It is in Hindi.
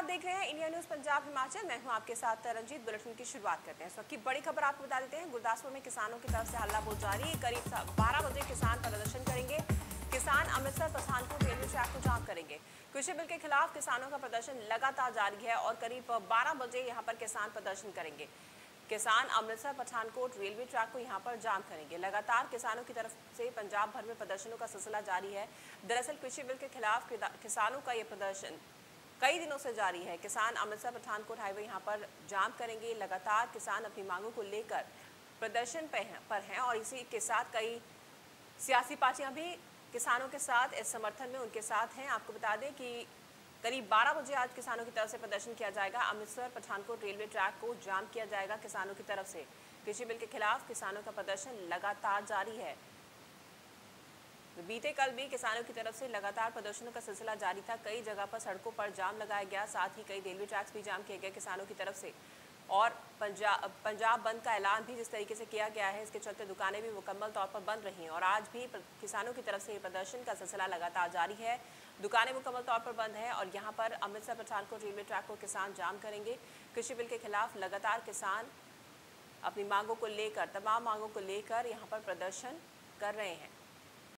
आप देख रहे हैं इंडिया न्यूज़ पंजाब हिमाचल। मैं हूँ आपके साथ रंजीत। बुलेटिन की शुरुआत करते हैं। इस वक्त की बड़ी खबर आपको बता देते हैं। गुरदासपुर में किसानों की तरफ़ से हल्ला बोल जारी है। करीब 12 बजे किसान प्रदर्शन करेंगे। किसान अमृतसर, पठानकोट, रेलवे ट्रैक को जाम करेंगे। कृषि बिल के खिलाफ किसानों का प्रदर्शन लगातार जारी है और करीब बारह बजे यहाँ पर किसान प्रदर्शन करेंगे। किसान अमृतसर, पठानकोट, रेलवे ट्रैक को यहाँ पर जाम करेंगे। लगातार किसानों की तरफ़ से पंजाब भर में प्रदर्शनों का सिलसिला जारी है। दरअसल कृषि बिल के खिलाफ किसानों का ये प्रदर्शन कई दिनों से जारी है। किसान अमृतसर पठानकोट हाईवे यहाँ पर जाम करेंगे। लगातार किसान अपनी मांगों को लेकर प्रदर्शन पर हैं और इसी के साथ कई सियासी पार्टियाँ भी किसानों के साथ इस समर्थन में उनके साथ हैं। आपको बता दें कि करीब 12 बजे आज किसानों की तरफ़ से प्रदर्शन किया जाएगा। अमृतसर पठानकोट रेलवे ट्रैक को जाम किया जाएगा किसानों की तरफ़ से। कृषि बिल के खिलाफ किसानों का प्रदर्शन लगातार जारी है। बीते कल भी किसानों की तरफ़ से लगातार प्रदर्शनों का सिलसिला जारी था। कई जगह पर सड़कों पर जाम लगाया गया, साथ ही कई रेलवे ट्रैक्स भी जाम किए गए किसानों की तरफ़ से। और पंजाब पंजाब बंद का ऐलान भी जिस तरीके से किया गया है, इसके चलते दुकानें भी मुकम्मल तौर पर बंद रही हैं और आज भी किसानों की तरफ़ से प्रदर्शन का सिलसिला लगातार जारी है। दुकानें मुकम्मल तौर पर बंद हैं और यहाँ पर अमृतसर, पठानकोट रेलवे ट्रैक को किसान जाम करेंगे। कृषि बिल के खिलाफ लगातार किसान अपनी मांगों को लेकर, तमाम मांगों को लेकर यहाँ पर प्रदर्शन कर रहे हैं।